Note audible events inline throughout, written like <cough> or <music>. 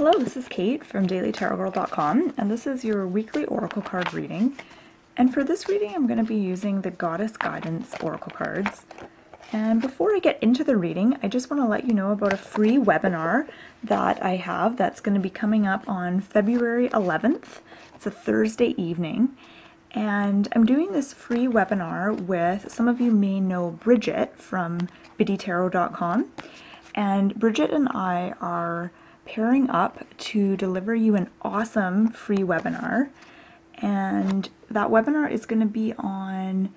Hello, this is Kate from dailytarotgirl.com, and this is your weekly oracle card reading. And for this reading, I'm going to be using the Goddess Guidance oracle cards. And before I get into the reading, I just want to let you know about a free webinar that I have that's going to be coming up on February 11th. It's a Thursday evening. And I'm doing this free webinar with, some of you may know Brigit from biddytarot.com. And Brigit and I are pairing up to deliver you an awesome free webinar. And that webinar is going to be on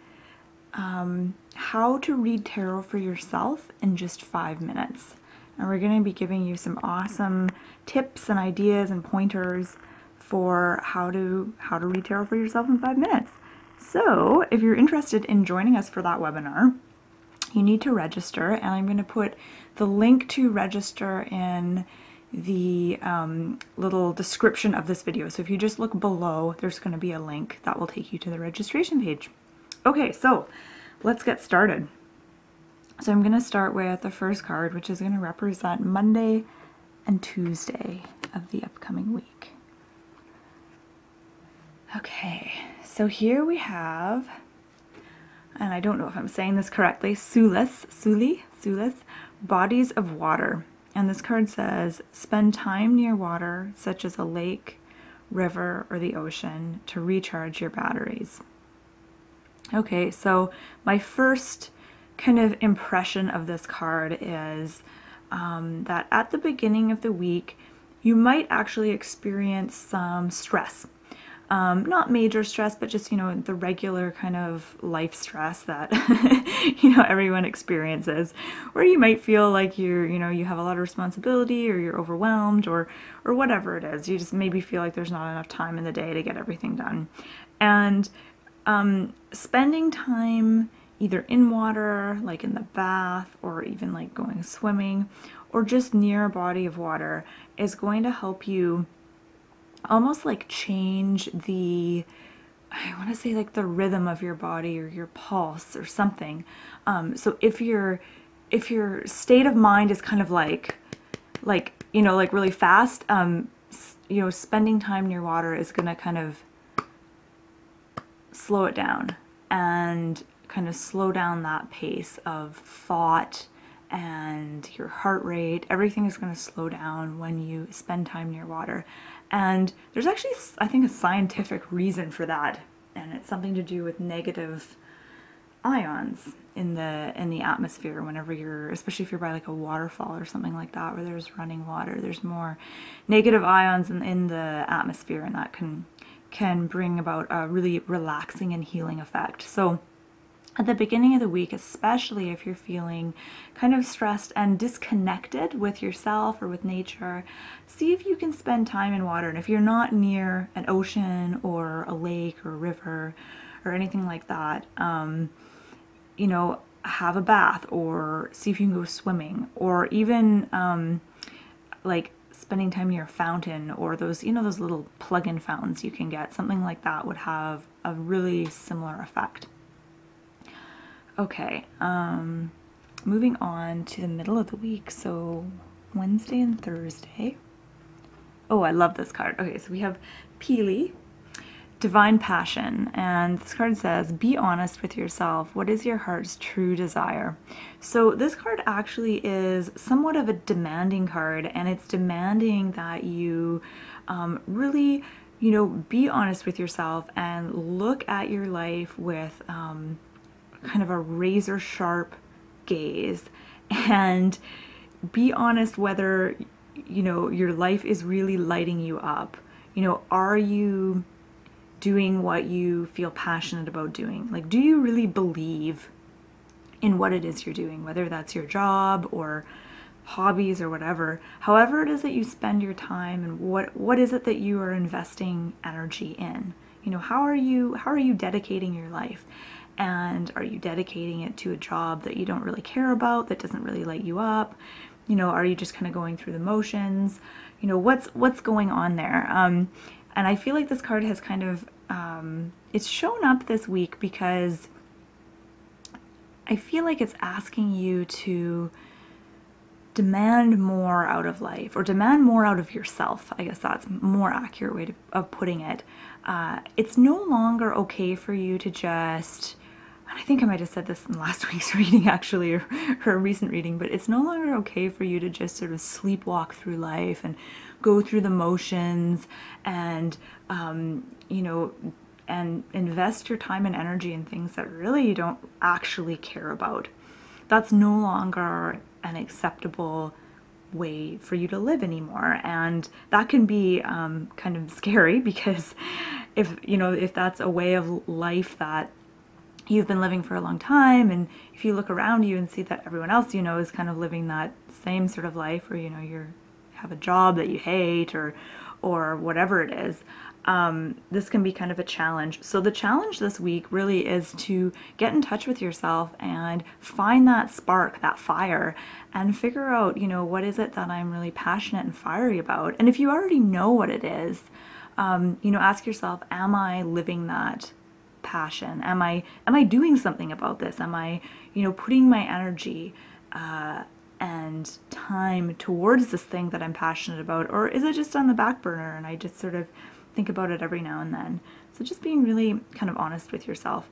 um, how to read tarot for yourself in just five minutes. And we're going to be giving you some awesome tips and ideas and pointers for how to how to read tarot for yourself in five minutes. So if you're interested in joining us for that webinar, you need to register and I'm going to put the link to register in the um, little description of this video. So if you just look below, there's going to be a link that will take you to the registration page. Okay, so let's get started. So I'm going to start with the first card, which is going to represent Monday and Tuesday of the upcoming week. Okay, so here we have, and I don't know if I'm saying this correctly, Sulis, Suli, Sulis, bodies of water. And this card says, spend time near water, such as a lake, river, or the ocean, to recharge your batteries. Okay, so my first kind of impression of this card is um, that at the beginning of the week, you might actually experience some stress. Um, not major stress, but just, you know, the regular kind of life stress that, <laughs> you know, everyone experiences, where you might feel like you're, you know, you have a lot of responsibility or you're overwhelmed or, or whatever it is. You just maybe feel like there's not enough time in the day to get everything done. And um, spending time either in water, like in the bath, or even like going swimming, or just near a body of water is going to help you almost like change the I want to say like the rhythm of your body or your pulse or something. Um, so if your if your state of mind is kind of like like you know like really fast, um, you know spending time near water is gonna kind of slow it down and kind of slow down that pace of thought and your heart rate. Everything is going to slow down when you spend time near water. And there's actually, I think, a scientific reason for that, and it's something to do with negative ions in the in the atmosphere whenever you're especially if you're by like a waterfall or something like that where there's running water there's more negative ions in, in the atmosphere and that can can bring about a really relaxing and healing effect so at the beginning of the week, especially if you're feeling kind of stressed and disconnected with yourself or with nature, see if you can spend time in water. And if you're not near an ocean or a lake or a river or anything like that, um, you know, have a bath or see if you can go swimming or even um, like spending time near a fountain or those, you know, those little plug-in fountains you can get. Something like that would have a really similar effect. Okay, um, moving on to the middle of the week. So Wednesday and Thursday. Oh, I love this card. Okay, so we have Pele, Divine Passion, and this card says, Be honest with yourself. What is your heart's true desire? So, this card actually is somewhat of a demanding card, and it's demanding that you um, really, you know, be honest with yourself and look at your life with. Um, kind of a razor sharp gaze and be honest whether you know your life is really lighting you up. You know are you doing what you feel passionate about doing? Like do you really believe in what it is you're doing whether that's your job or hobbies or whatever? However it is that you spend your time and what what is it that you are investing energy in? You know how are you how are you dedicating your life and are you dedicating it to a job that you don't really care about that doesn't really light you up you know are you just kind of going through the motions you know what's what's going on there um, and i feel like this card has kind of um, it's shown up this week because i feel like it's asking you to demand more out of life or demand more out of yourself. I guess that's more accurate way to, of putting it. Uh, it's no longer okay for you to just I think I might have said this in last <laughs> week's reading actually, or, or a recent reading, but it's no longer okay for you to just sort of sleepwalk through life and go through the motions and, um, you know, and invest your time and energy in things that really you don't actually care about. That's no longer an acceptable way for you to live anymore and that can be um, kind of scary <laughs> because if you know if that's a way of life that you've been living for a long time and if you look around you and see that everyone else you know is kind of living that same sort of life or you know you have a job that you hate or or whatever it is um, this can be kind of a challenge. So the challenge this week really is to get in touch with yourself and find that spark that fire and figure out you know what is it that i'm really passionate and fiery about? And if you already know what it is um, you know ask yourself am i living that passion? Am I am I doing something about this? Am I, you know, putting my energy uh, and time towards this thing that I'm passionate about, or is it just on the back burner and I just sort of think about it every now and then? So just being really kind of honest with yourself.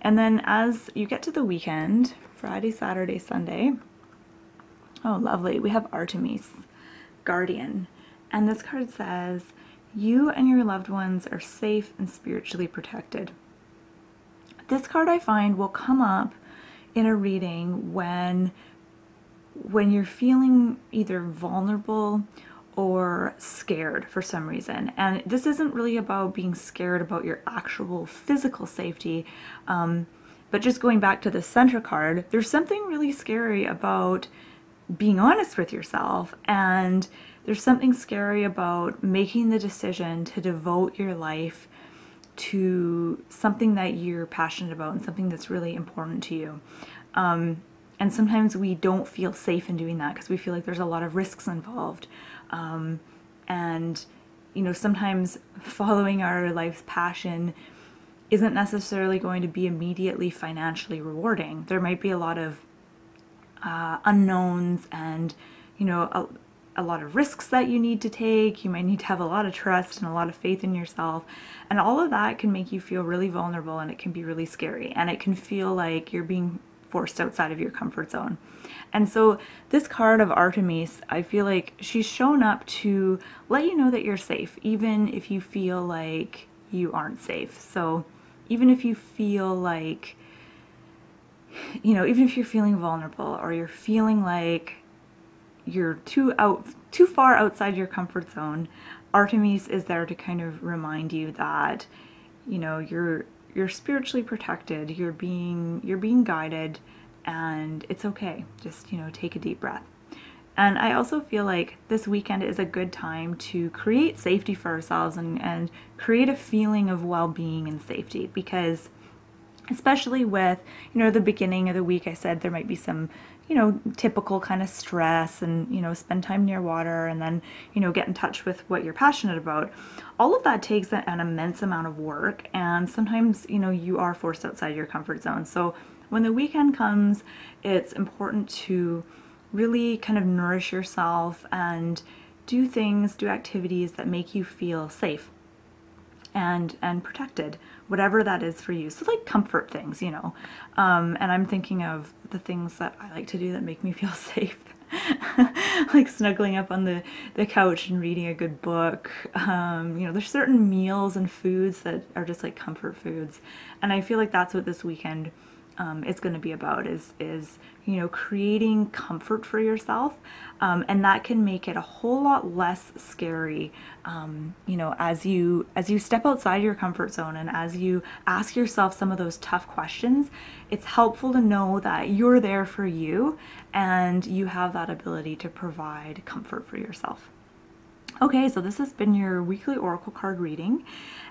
And then as you get to the weekend, Friday, Saturday, Sunday, oh lovely, we have Artemis, Guardian. And this card says, you and your loved ones are safe and spiritually protected. This card I find will come up in a reading when when you're feeling either vulnerable or scared for some reason. And this isn't really about being scared about your actual physical safety, um, but just going back to the center card, there's something really scary about being honest with yourself and there's something scary about making the decision to devote your life to something that you're passionate about and something that's really important to you. Um, and sometimes we don't feel safe in doing that because we feel like there's a lot of risks involved. Um, and, you know, sometimes following our life's passion isn't necessarily going to be immediately financially rewarding. There might be a lot of uh, unknowns and, you know, a, a lot of risks that you need to take. You might need to have a lot of trust and a lot of faith in yourself. And all of that can make you feel really vulnerable and it can be really scary. And it can feel like you're being forced outside of your comfort zone. And so this card of Artemis, I feel like she's shown up to let you know that you're safe, even if you feel like you aren't safe. So even if you feel like, you know, even if you're feeling vulnerable or you're feeling like you're too out too far outside your comfort zone, Artemis is there to kind of remind you that you know you're you're spiritually protected, you're being you're being guided and it's okay. Just, you know, take a deep breath. And I also feel like this weekend is a good time to create safety for ourselves and, and create a feeling of well-being and safety because especially with, you know, the beginning of the week, I said there might be some, you know, typical kind of stress and, you know, spend time near water and then, you know, get in touch with what you're passionate about. All of that takes an immense amount of work and sometimes, you know, you are forced outside your comfort zone. So when the weekend comes, it's important to really kind of nourish yourself and do things, do activities that make you feel safe and and protected whatever that is for you. So like comfort things you know. Um, and i'm thinking of the things that i like to do that make me <laughs> feel safe. <laughs> Like snuggling up on the the couch and reading a good book. Um, you know there's certain meals and foods that are just like comfort foods. And i feel like that's what this weekend um, is going to be about is is you know creating comfort for yourself um, and that can make it a whole lot less scary um, you know as you as you step outside your comfort zone and as you ask yourself some of those tough questions it's helpful to know that you're there for you and you have that ability to provide comfort for yourself Okay, so this has been your weekly Oracle card reading,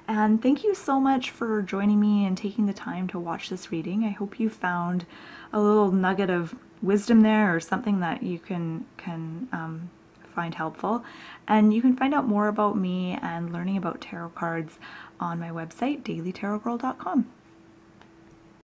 and thank you so much for joining me and taking the time to watch this reading. I hope you found a little nugget of wisdom there or something that you can, can um, find helpful. And you can find out more about me and learning about tarot cards on my website, dailytarotgirl.com.